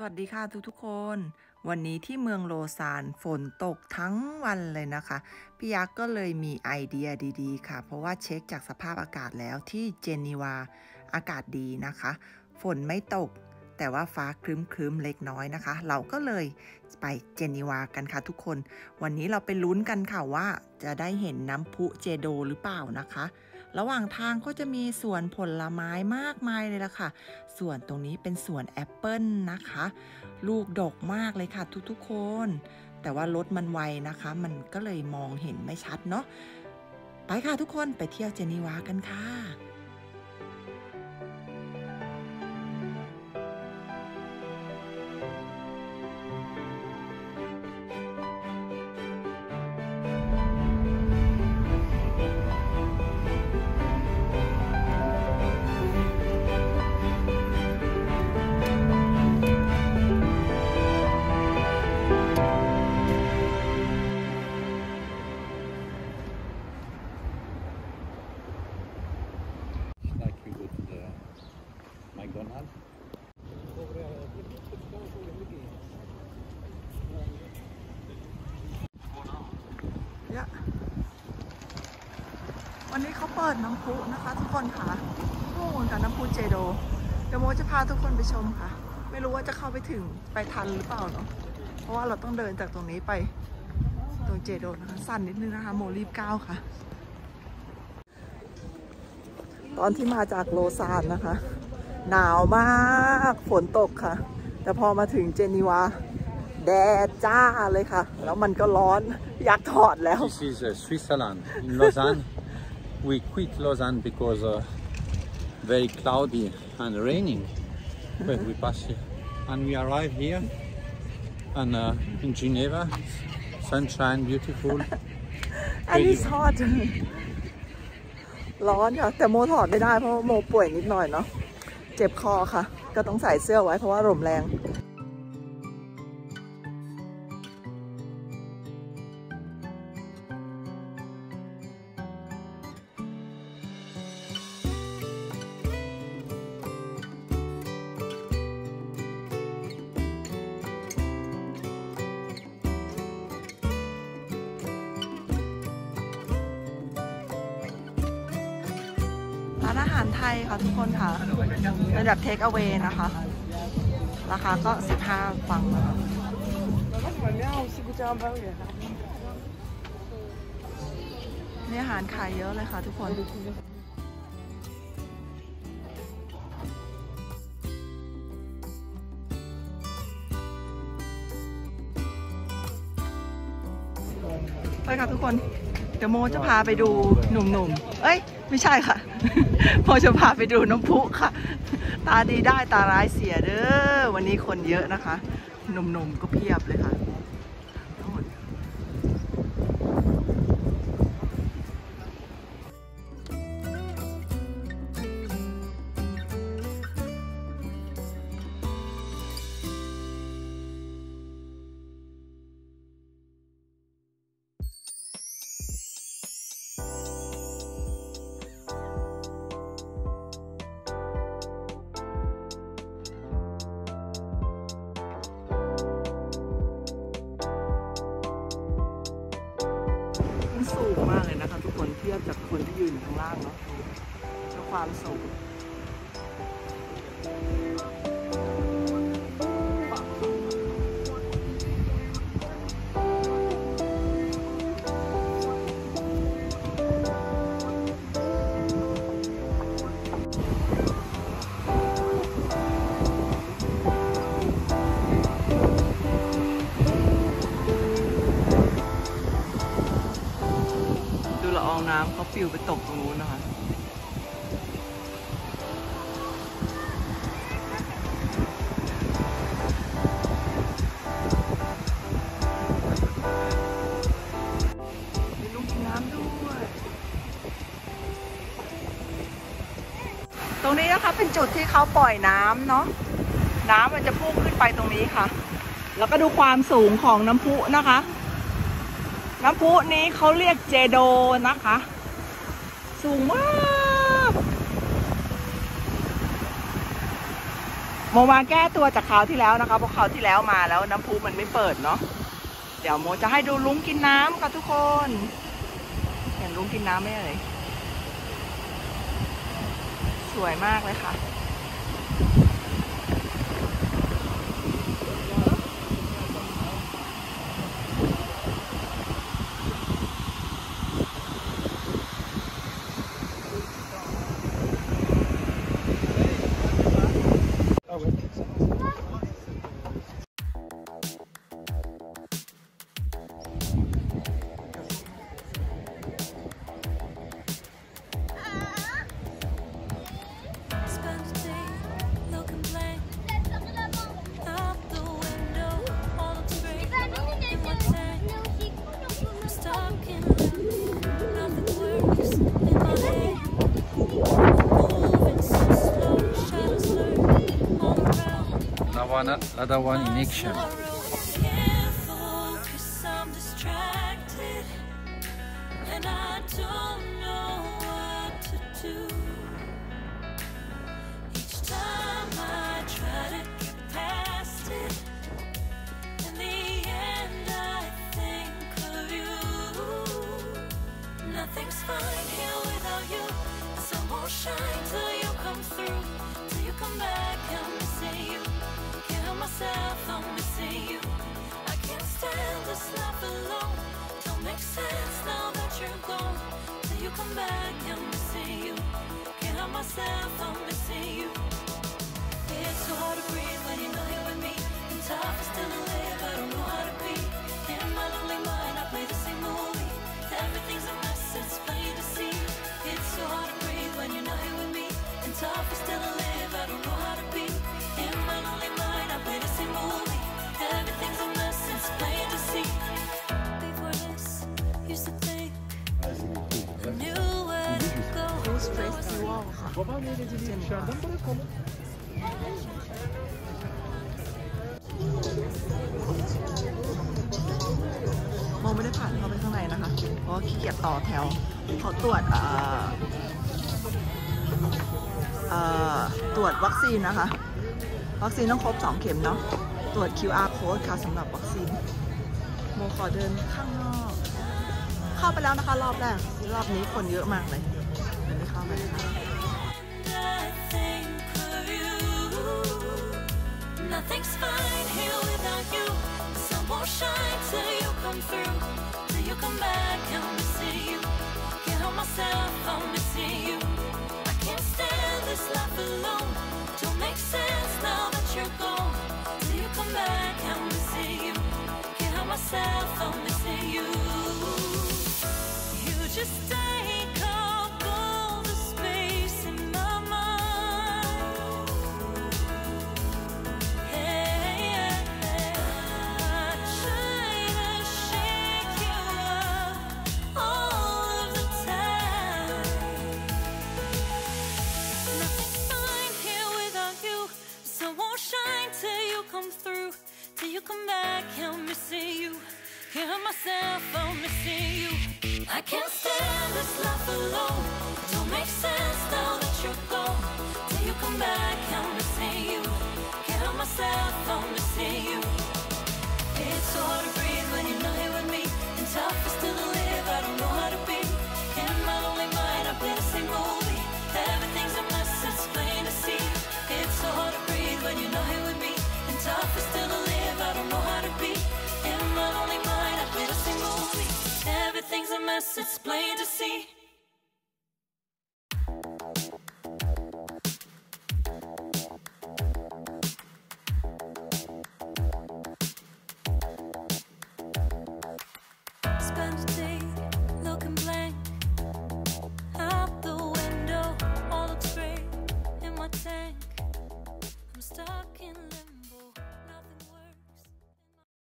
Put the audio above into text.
สวัสดีค่ะทุกทุกๆคน วันนี้ที่เมืองโลซานฝนตกทั้งวันเลยนะคะพี่ยักษ์ก็เลยมีไอเดียดีๆ ค่ะ เพราะว่าเช็คจากสภาพอากาศแล้วที่เจนีวาอากาศดีนะคะ ฝนไม่ตก แต่ว่าฟ้าครึ้มๆเล็กน้อยนะคะ เราก็เลยไปเจนีวากันค่ะทุกคน วันนี้เราไปลุ้นกันค่ะว่าจะได้เห็นน้ำพุเจโดหรือเปล่านะคะ ระหว่างทางก็จะมีสวนผลไม้มากมายเลยล่ะค่ะ ส่วนตรงนี้เป็นสวนแอปเปิลนะคะ ลูกดกมากเลยค่ะทุกๆคน แต่ว่ารถมันไวนะคะ มันก็เลยมองเห็นไม่ชัดเนาะ ไปค่ะทุกคนไปเที่ยวเจนีวากันค่ะ วันนี้เขาเปิดน้ำพุนะคะ ทุกคนค่ะนู่นกับน้ำพุเจโด เดี๋ยวโมจะพาทุกคนไปชมค่ะ ไม่รู้ว่าจะเข้าไปถึงไปทันหรือเปล่าเนาะ เพราะว่าเราต้องเดินจากตรงนี้ไปตรงเจโดนะคะ สั่นนิดนึงนะคะ โมรีบก้าวค่ะ ตอนที่มาจากโลซานนะคะ หนาวมาก ฝนตกค่ะ แต่พอมาถึงเจนีวาแดดจ้าเลยค่ะ แล้วมันก็ร้อน อยากถอดแล้ว This is uh, Switzerland. In Lausanne, we quit Lausanne because uh, very cloudy and raining. But we pass here. And we arrive here and uh, in Geneva, sunshine, beautiful. อันนี้ทอด ร้อนค่ะ แต่โมถอดไม่ได้เพราะว่าโมป่วยนิดหน่อยเนาะเจ็บคอค่ะ ก็ต้องใส่เสื้อไว้เพราะว่าลมแรง ร้านอาหารไทยค่ะทุกคนค่ะ เป็นแบบเทคเอา a y นะคะ ราคาก็ 15 ฟังนะคะนี่อาหารขายเยอะเลยค่ะทุกคนไปค่ะทุกคน เดี๋ยวโมจะพาไปดูหนุ่มๆ เอ้ย ไม่ใช่ค่ะ พอจะพาไปดูน้ำพุค่ะ ตาดีได้ตาร้ายเสียเด้อวันนี้คนเยอะนะคะหนุ่มๆก็เพียบเลยค่ะ สูงมากเลยนะคะ ทุกคนเทียบจากคนที่ยืนอยู่ข้างล่างเนาะด้วความสูง ฟิวไปตกตรงนู้นนะคะมีลูกกินน้ำด้วยตรงนี้นะคะเป็นจุดที่เขาปล่อยน้ำเนาะน้ำมันจะพุ่งขึ้นไปตรงนี้ค่ะ แล้วก็ดูความสูงของน้ำพุนะคะ น้ำพุนี้เขาเรียกเจโดนะคะ สูงมากโมมาแก้ตัวจากคราวที่แล้วนะคะเพราะคราวที่แล้วมาแล้วน้ำพุมันไม่เปิดเนาะเดี๋ยวโมจะให้ดูลุงกินน้ำกับทุกคนเห็นลุงกินน้ำไหมเอ่ยสวยมากเลยค่ะ one, other one in action. Myself, I'm missing you. It's so hard to breathe when you're not here with me. And tough is still to Festival ค่ะ Baba ne dedi dışarıdan bırakalım. โมไม่ได้ผ่านเข้าไปข้างในนะคะ เพราะขี้เกียจต่อแถว เขาตรวจเอ่อตรวจวัคซีนนะคะ วัคซีนต้องครบ 2 เข็มเนาะ ตรวจ QR code ค่ะสำหรับวัคซีน โมขอเดินข้างนอก เข้าไปแล้วนะคะรอบแรก รอบนี้คนเยอะมากเลยเดี๋ยวไม่เข้าไปนะคะ Nothing's fine here without you. Sun won't shine till you come through. Till you come back, I'm missing you. Can't help myself, oh, I'm missing you. I can't stand this life alone. Don't make sense now that you're gone. Till you come back, I'm missing you. Can't help myself, oh, I'm can't it's